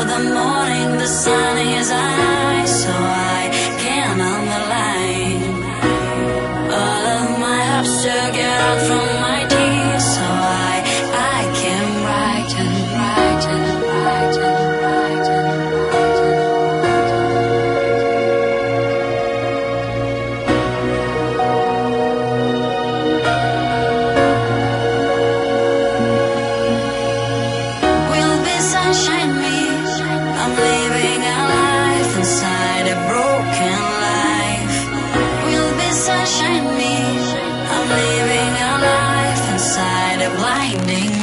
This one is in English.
of the morning, the sun is high, so I can on the line. All of my hopes to get out from sunshine me. I'm living a life inside a blinding